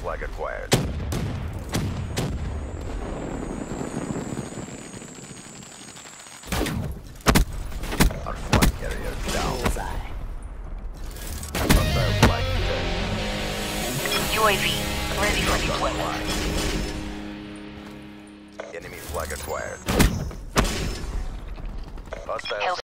flag acquired. Our flag carrier down. Bullseye. Hostile flag detected. UAV, ready for deployment. Enemy flag acquired. Hostile